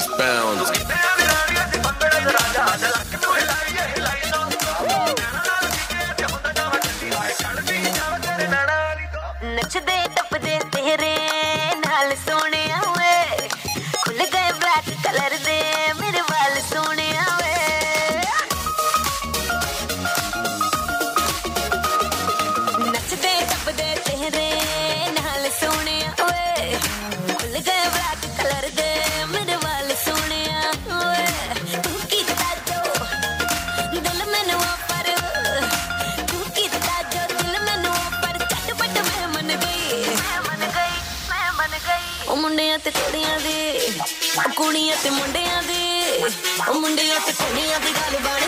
is bound. ਨੱਚਦੇ ਟੱਪਦੇ ਤੇਰੇ ਗਈ ਉਹ ਮੁੰਡਿਆਂ ਤੇ ਕੁੜੀਆਂ ਦੇ, ਕੁੜੀਆਂ ਤੇ ਮੁੰਡਿਆਂ ਦੇ, ਉਹ ਮੁੰਡਿਆਂ ਤੇ ਕੁੜੀਆਂ ਦੀ ਗੱਲ ਬਣ